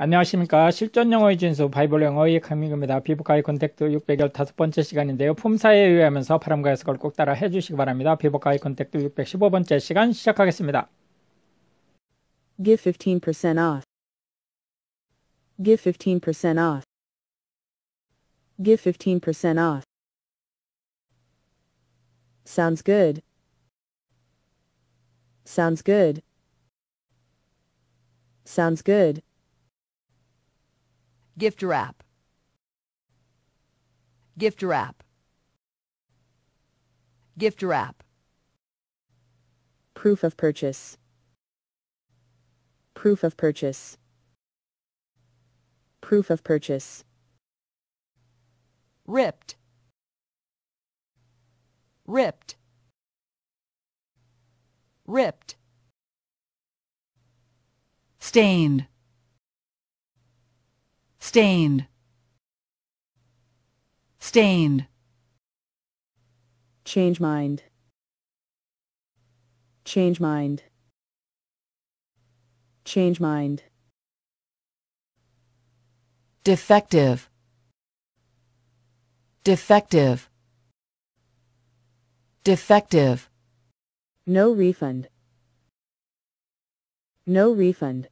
안녕하십니까. 실전 영어의 진수 바이블 영어의 강민구입니다. 피부과의 컨택트 615번째 시간인데요. 품사에 의하면서 바람과 해석을 꼭 따라 해주시기 바랍니다. 피부과의 컨택트 615번째 시간 시작하겠습니다. Give 15% off. Give 15% off. Give 15% off. Sounds good. Sounds good. Sounds good. Gift wrap. Gift wrap. Gift wrap. Proof of purchase. Proof of purchase. Proof of purchase. Ripped. Ripped. Ripped. Stained. Stained. Stained. Change mind. Change mind. Change mind. Defective. Defective. Defective. No refund. No refund.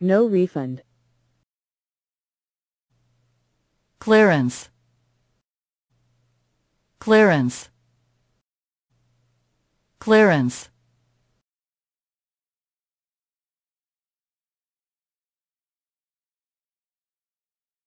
No refund. Clearance. Clearance. Clearance.